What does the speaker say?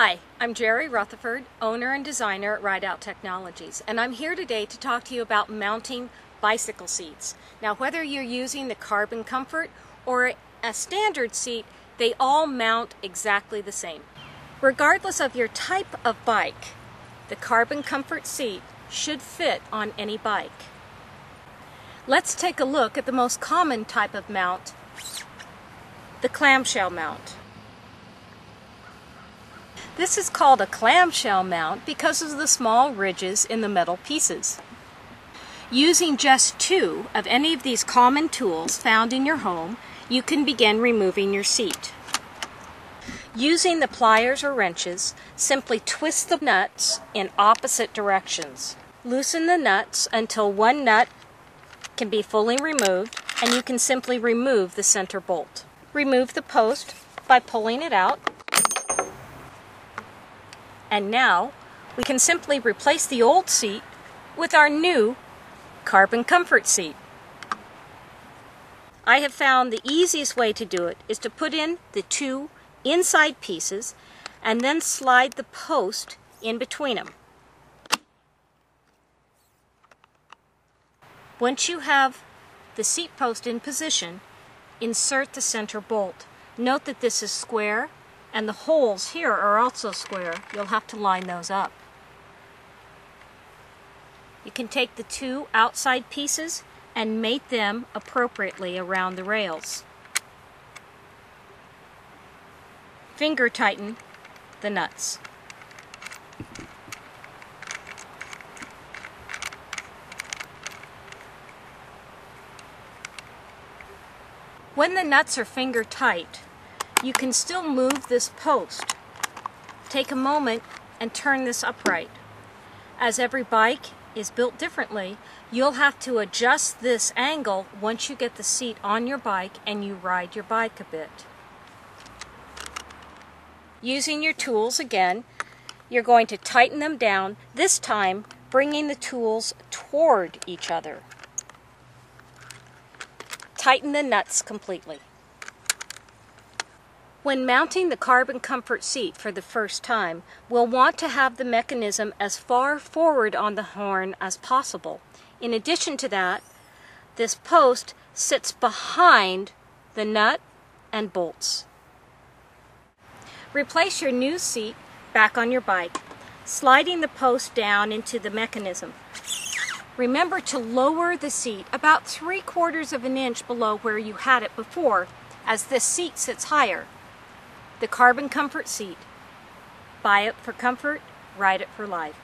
Hi, I'm Jerry Rutherford, owner and designer at Rideout Technologies, and I'm here today to talk to you about mounting bicycle seats. Now, whether you're using the Carbon Comfort or a standard seat, they all mount exactly the same. Regardless of your type of bike, the Carbon Comfort seat should fit on any bike. Let's take a look at the most common type of mount, the clamshell mount. This is called a clamshell mount because of the small ridges in the metal pieces. Using just two of any of these common tools found in your home, you can begin removing your seat. Using the pliers or wrenches, simply twist the nuts in opposite directions. Loosen the nuts until one nut can be fully removed and you can simply remove the center bolt. Remove the post by pulling it out and now we can simply replace the old seat with our new carbon comfort seat. I have found the easiest way to do it is to put in the two inside pieces and then slide the post in between them. Once you have the seat post in position, insert the center bolt. Note that this is square and the holes here are also square. You'll have to line those up. You can take the two outside pieces and mate them appropriately around the rails. Finger tighten the nuts. When the nuts are finger tight, you can still move this post. Take a moment and turn this upright. As every bike is built differently, you'll have to adjust this angle once you get the seat on your bike and you ride your bike a bit. Using your tools again, you're going to tighten them down, this time bringing the tools toward each other. Tighten the nuts completely. When mounting the Carbon Comfort seat for the first time, we'll want to have the mechanism as far forward on the horn as possible. In addition to that, this post sits behind the nut and bolts. Replace your new seat back on your bike, sliding the post down into the mechanism. Remember to lower the seat about three quarters of an inch below where you had it before as this seat sits higher the Carbon Comfort Seat. Buy it for comfort, ride it for life.